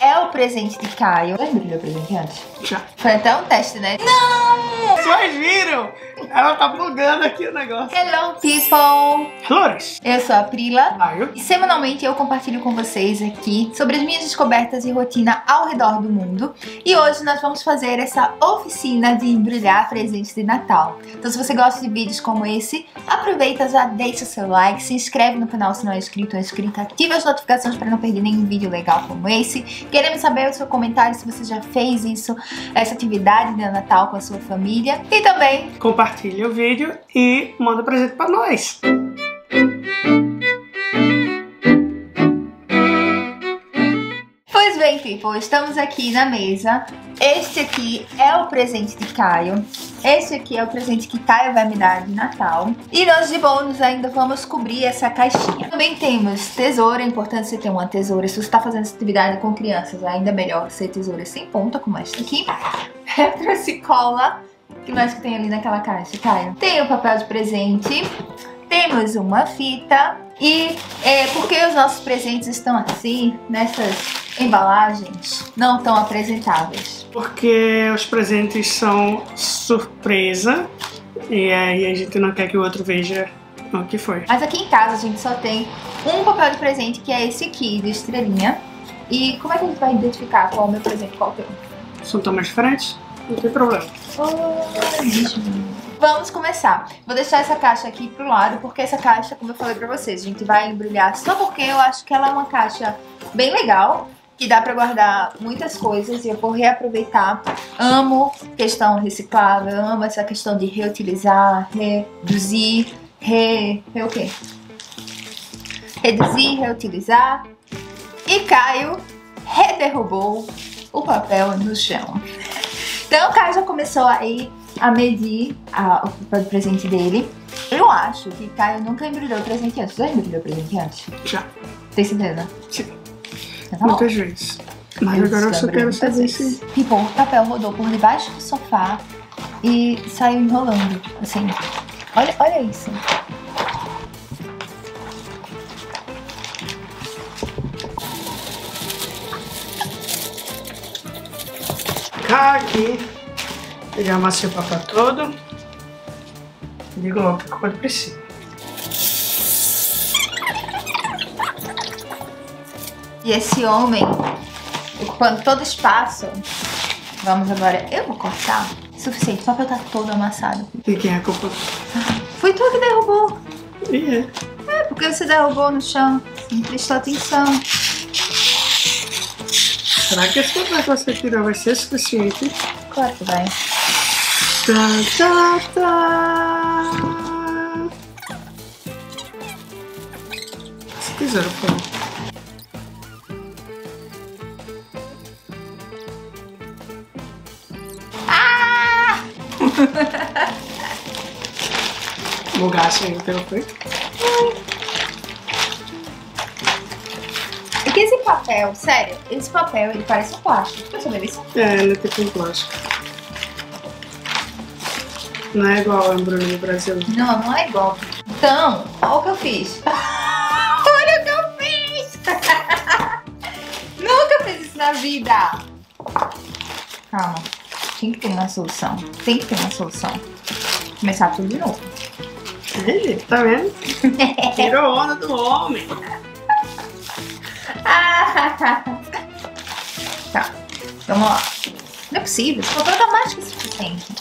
é o presente de Caio. Lembra que o presente antes? Já. Foi até um teste, né? Não! Vocês viram? Ela tá bugando aqui o negócio. Hello, people! Flores. Eu sou a Prila. Caio. E semanalmente eu compartilho com vocês aqui sobre as minhas descobertas e rotina ao redor do mundo. E hoje nós vamos fazer essa oficina de embrulhar presentes de Natal. Então se você gosta de vídeos como esse, aproveita, já deixa o seu like, se inscreve no canal se não é inscrito ou inscrita, ativa as notificações para não perder nenhum vídeo legal como esse. Queremos saber o seu comentário se você já fez isso, essa atividade de Natal com a sua família. E também Compartilha o vídeo e manda presente pra nós. Pois bem, people, estamos aqui na mesa. Este aqui é o presente de Caio. Este aqui é o presente que Caio vai me dar de Natal. E nós de bônus ainda vamos cobrir essa caixinha. Também temos tesoura, é importante você ter uma tesoura. Se você está fazendo essa atividade com crianças, é ainda melhor ser tesoura sem ponta, como esta aqui. Trouxe cola. O que mais que tem ali naquela caixa, Caio? Tem o papel de presente. Temos uma fita. E é, porque os nossos presentes estão assim, nessas embalagens, não tão apresentáveis. Porque os presentes são surpresa e aí a gente não quer que o outro veja o que foi. Mas aqui em casa a gente só tem um papel de presente, que é esse aqui, de estrelinha. E como é que a gente vai identificar qual é o meu presente e qual é o teu? São tamanhos diferentes? Não tem problema. Vamos começar. Vou deixar essa caixa aqui pro lado, porque essa caixa, como eu falei pra vocês, a gente vai embrulhar só porque eu acho que ela é uma caixa bem legal, que dá pra guardar muitas coisas e eu vou reaproveitar. Amo questão reciclável, amo essa questão de reutilizar, reduzir, re... re o quê? Reduzir, reutilizar. E Caio rederrubou o papel no chão. Então o Caio já começou aí a medir a, o presente dele. Eu acho que Caio nunca embrulhou presente antes. Já embrulhou presente antes? Já. Tem certeza? Sim. Então tá. Muitas vezes. Mas Eu agora eu só quero saber se. Tipo, o papel rodou por debaixo do sofá e saiu enrolando, assim. Olha, olha isso. Cá Eu já amassei o papel todo. Digo logo que precisa. E esse homem ocupando todo espaço. Vamos agora. Eu vou cortar. Suficiente, o papel tá todo amassado. E quem é a culpa? Foi tu que derrubou. E é. É, porque você derrubou no chão. Não prestou atenção. Será que esse papel que você tirou vai ser suficiente? Claro que vai. Tá, tá, tá. Se quiser, pô. Ah! Bugaço aí pelo peito. É que esse papel, sério, esse papel ele parece um plástico. Percebeu isso? É, ele é tipo um plástico. Não é igual ao embrulho do Brasil. Não, não é igual. Então, olha o que eu fiz. olha o que eu fiz! Nunca fiz isso na vida! Calma. Tem que ter uma solução. Tem que ter uma solução. Começar tudo de novo. Gente, tá vendo? Tirou onda do homem. tá. Vamos lá. Não é possível. Tá mais que suficiente.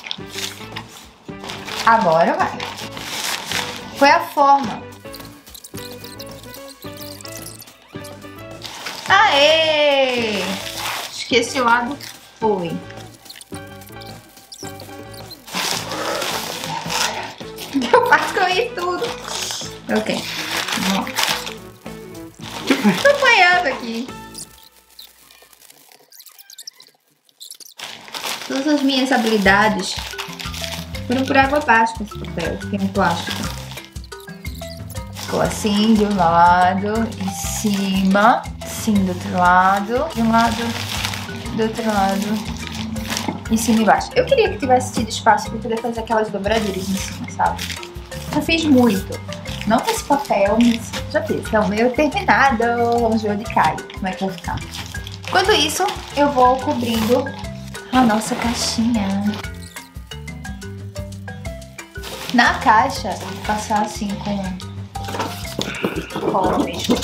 Agora vai. Foi a forma. Aê! Esqueci o lado. Foi. Eu faço com isso tudo. Ok. Vamos lá. Tô apanhando aqui. Todas as minhas habilidades foram por água abaixo com esse papel, que é um plástico. Ficou assim de um lado, em cima, assim do outro lado, de um lado, do outro lado, em cima e embaixo. Eu queria que tivesse tido espaço para poder fazer aquelas dobraduras em cima, sabe? Eu fiz muito. Não com esse papel, mas já fiz. Então, meu terminado. Vamos ver onde cai. Como é que vai ficar. Enquanto isso, eu vou cobrindo a nossa caixinha. Na caixa, eu vou passar assim com cola mesmo.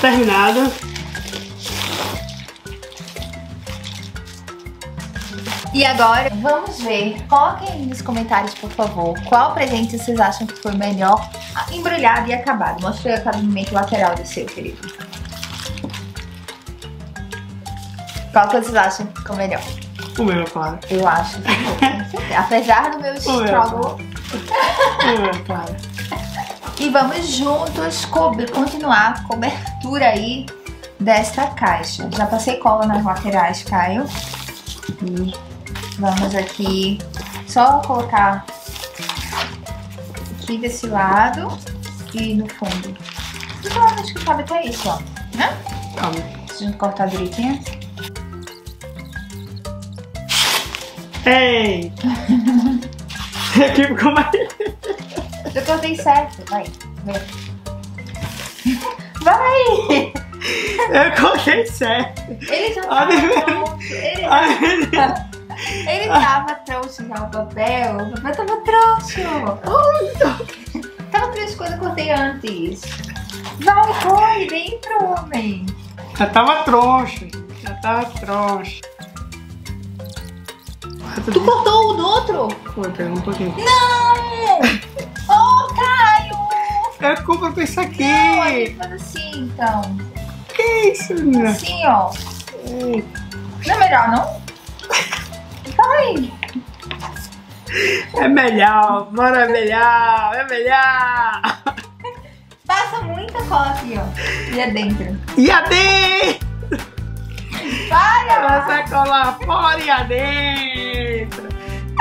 Terminado. E agora, vamos ver. Coloquem nos comentários, por favor, qual presente vocês acham que foi melhor embrulhado e acabado. Mostre o acabamento lateral do seu, querido. Qual que vocês acham que ficou melhor? O meu, claro. Eu acho Apesar do meu struggle. O meu, claro. E vamos juntos continuar a cobertura aí desta caixa. Já passei cola nas laterais, Caio. E vamos aqui só colocar aqui desse lado e no fundo. Então, acho que cabe até isso, ó. Né? Calma. Se a gente cortar direitinho. Ei! Aqui ficou mais... Eu cortei certo, vai. Vai! Eu coloquei certo. Ele já tava pronto. Ele, Olha, ele tava troncho já o papel. O papel tava troncho. Tava coisas que eu cortei antes. Vai, corre dentro, homem. Já tava troncho. Já tava Tu cortou o do outro? Foi, pega um pouquinho. Não! Oh, Caio! Compro pra isso aqui. Não, a gente faz assim, então. Que isso, menina? Assim, ó. Ei, Não é melhor, não? Vai! É melhor, bora é melhor, é melhor. Passa muita cola aqui, ó. E é dentro. E adentro? Para! Essa cola fora e adentro.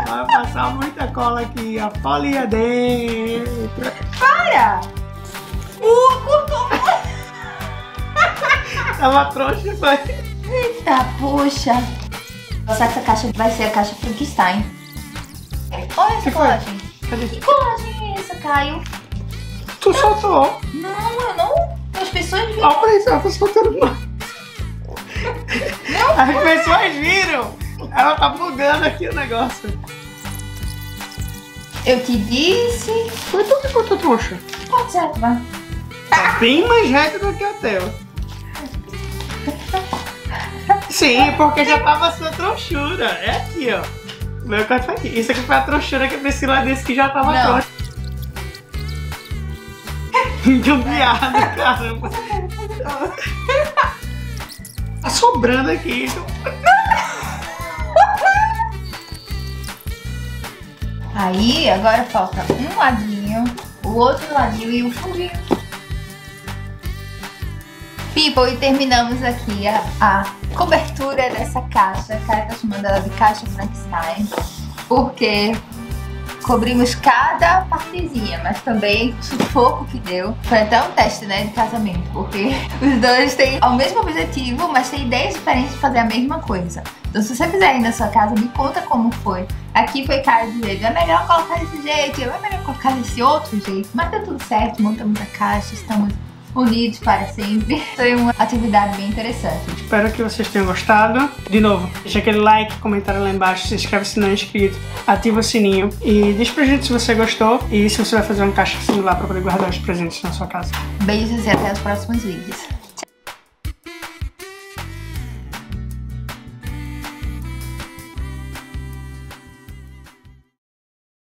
Vai passar muita cola aqui, ó. Fora e adentro. Para! Uh, cortou! Tava troncho, foi. Eita, puxa! Nossa, essa caixa vai ser a caixa Frankenstein. Olha essa Que colagem. Cadê? Que colagem é essa, Caio? Tu soltou. Não, eu não. As pessoas viram. Olha isso, ela tá soltando mais. As pessoas viram. Ela tá bugando aqui o negócio. Eu te disse. Foi tu que cortou troncha. Pode ser, vai. Tá bem mais reto do que o teu. Sim, porque já tava sua tronchura. É aqui, ó. O meu corte foi aqui. Isso aqui foi a tronchura que a Priscila disse que já tava Não. troncha. Gambiarra, caramba. Tá sobrando aqui. Aí, agora falta um ladinho, o outro ladinho e o fundinho. People, e terminamos aqui a, a cobertura dessa caixa. Cara tá chamando ela de caixa Frankenstein. Porque cobrimos cada partezinha, mas também o sufoco que deu. Foi até um teste, né, de casamento. Porque os dois têm o mesmo objetivo, mas têm ideias diferentes de fazer a mesma coisa. Então se você fizer aí na sua casa, me conta como foi. Aqui foi cara de jeito, é melhor colocar desse jeito, é melhor colocar desse outro jeito. Mas deu tudo certo, montamos a caixa, estamos unidos para sempre. Foi uma atividade bem interessante. Espero que vocês tenham gostado. De novo, deixa aquele like, comentário lá embaixo, se inscreve se não é inscrito, ativa o sininho e diz pra gente se você gostou e se você vai fazer uma caixa similar para poder guardar os presentes na sua casa. Beijos e até os próximos vídeos.